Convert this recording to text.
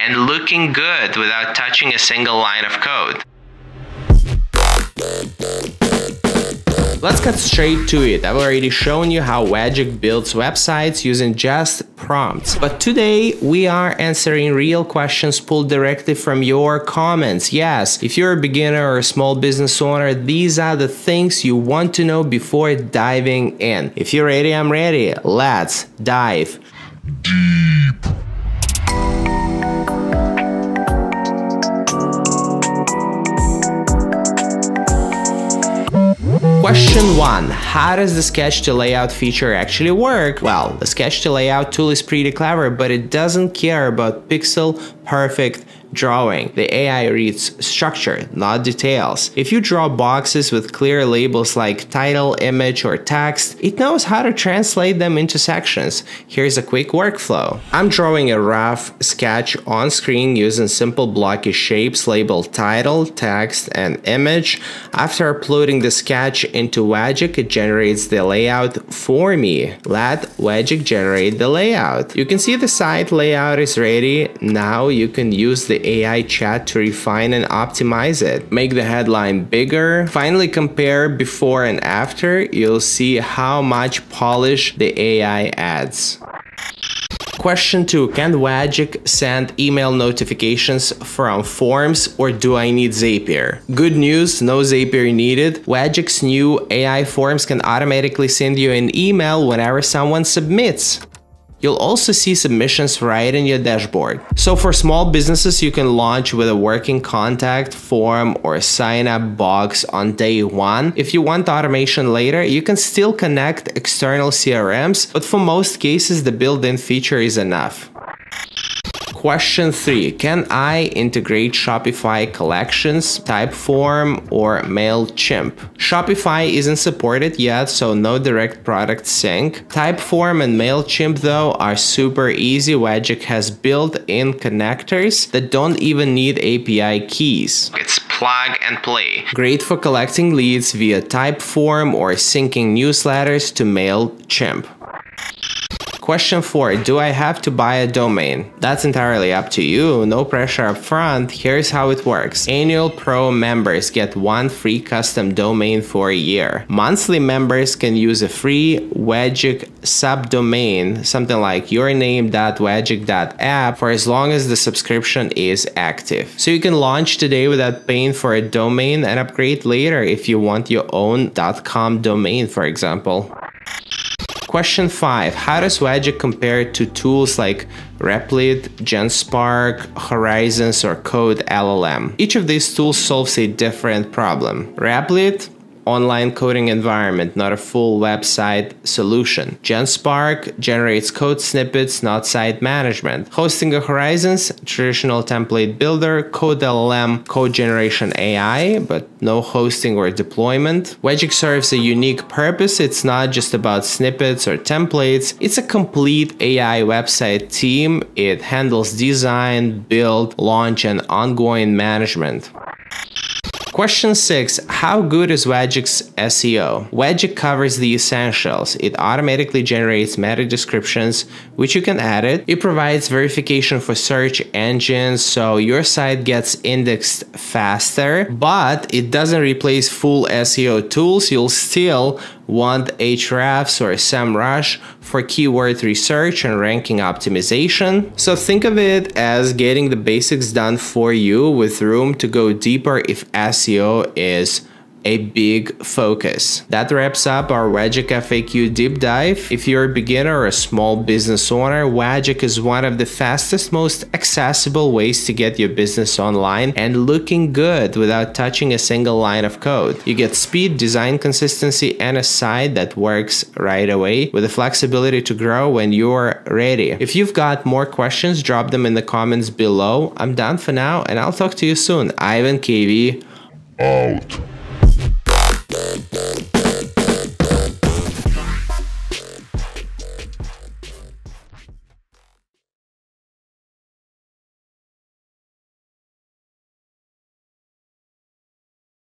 and looking good without touching a single line of code. Let's get straight to it. I've already shown you how Wegic builds websites using just prompts. But today we are answering real questions pulled directly from your comments. Yes, if you're a beginner or a small business owner, these are the things you want to know before diving in. If you're ready, I'm ready. Let's dive deep. Question 1. How does the sketch to layout feature actually work? Well, the sketch to layout tool is pretty clever, but it doesn't care about pixel perfect drawing. The AI reads structure, not details. If you draw boxes with clear labels like title, image, or text, it knows how to translate them into sections. Here's a quick workflow. I'm drawing a rough sketch on screen using simple blocky shapes labeled title, text, and image. After uploading the sketch into Wegic, it generates the layout for me. Let Wegic generate the layout. You can see the site layout is ready. Now you can use the AI chat to refine and optimize it. Make the headline bigger. Finally compare before and after. You'll see how much polish the AI adds. Question 2. Can Wegic send email notifications from Forms or do I need Zapier? Good news, no Zapier needed. Wegic's new AI Forms can automatically send you an email whenever someone submits. You'll also see submissions right in your dashboard. So for small businesses, you can launch with a working contact form or sign up box on day one. If you want automation later, you can still connect external CRMs, but for most cases, the built-in feature is enough. Question 3. Can I integrate Shopify collections, Typeform, or MailChimp? Shopify isn't supported yet, so no direct product sync. Typeform and MailChimp, though, are super easy. Wegic has built in connectors that don't even need API keys. It's plug and play. Great for collecting leads via Typeform or syncing newsletters to MailChimp. Question 4. Do I have to buy a domain? That's entirely up to you, no pressure up front. Here's how it works. Annual Pro members get one free custom domain for a year. Monthly members can use a free Wegic subdomain, something like yourname.wegic.app for as long as the subscription is active. So you can launch today without paying for a domain and upgrade later if you want your own .com domain, for example. Question 5. How does Wegic compare to tools like Replit, GenSpark, Horizons, or Code LLM? Each of these tools solves a different problem. Replit online coding environment, not a full website solution. GenSpark generates code snippets, not site management. Hostinger Horizons, traditional template builder, Code LLM, code generation AI, but no hosting or deployment. Wegic serves a unique purpose. It's not just about snippets or templates. It's a complete AI website team. It handles design, build, launch, and ongoing management. Question 6. How good is Wegic's SEO? Wegic covers the essentials. It automatically generates meta descriptions, which you can edit. It provides verification for search engines, so your site gets indexed faster, but it doesn't replace full SEO tools. You'll still want Ahrefs or SEMrush for keyword research and ranking optimization. So think of it as getting the basics done for you with room to go deeper if SEO is a big focus. That wraps up our Wegic FAQ deep dive. If you're a beginner or a small business owner, Wegic is one of the fastest, most accessible ways to get your business online and looking good without touching a single line of code. You get speed, design consistency, and a site that works right away with the flexibility to grow when you're ready. If you've got more questions, drop them in the comments below. I'm done for now and I'll talk to you soon. Ivan KV out. Dun, dun.